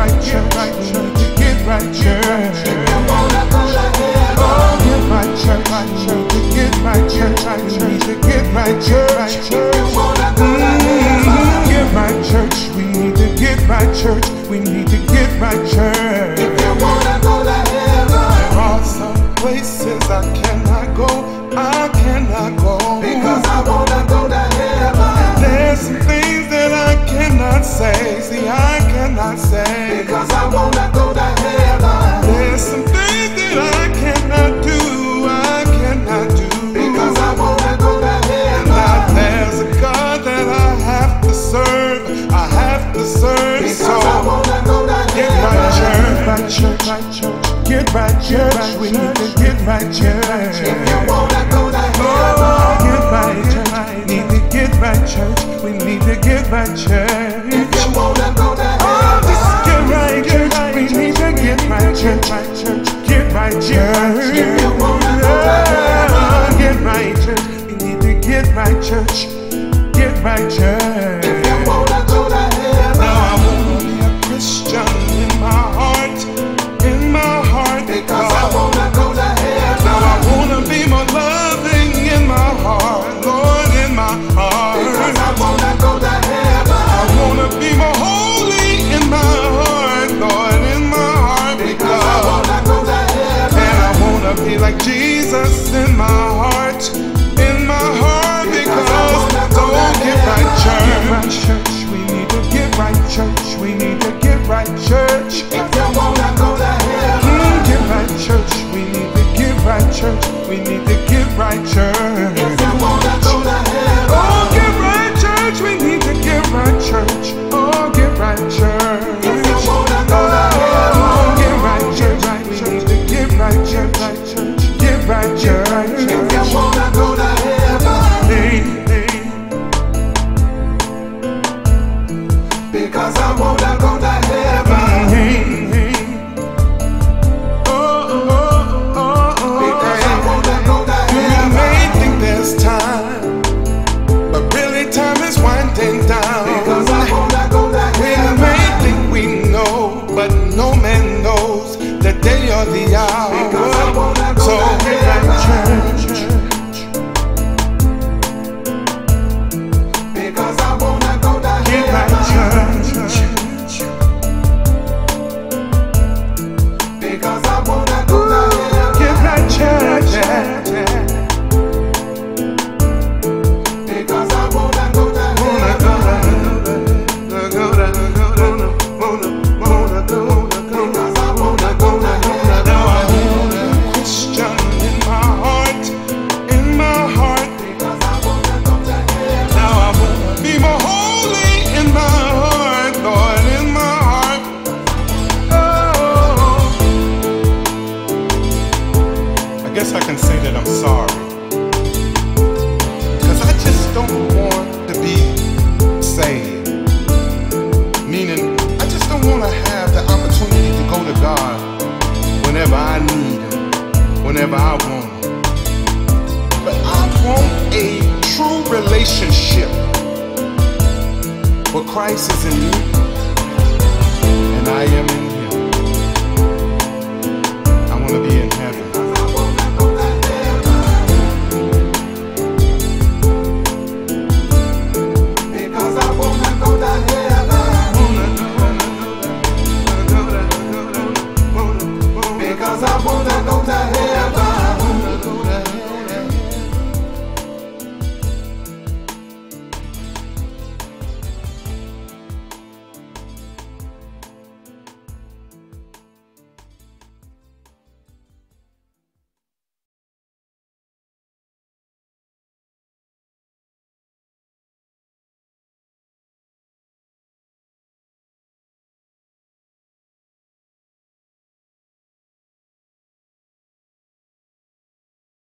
right, yeah, to get right, yeah. Get right, to get right, yeah, right, yeah, to get right, yeah, We need to get right, church. We need to get right, church. If you wanna go to hell, there are some places I can't. Cause I wanna go to heaven. There's some things that I cannot do, I cannot do. Because I wanna go to heaven. Now there's a God that I have to serve, I have to serve. Because I wanna go to heaven. Get right, church, right, church, right, church. Get right, church. We need to get right, church. If you wanna go to heaven. Oh, get right, church. Need to get right, church. We need to get right, church. If you wanna in my heart. the hour. So don't want to be saved. Meaning, I just don't want to have the opportunity to go to God whenever I need Him, whenever I want Him. But I want a true relationship where Christ is in me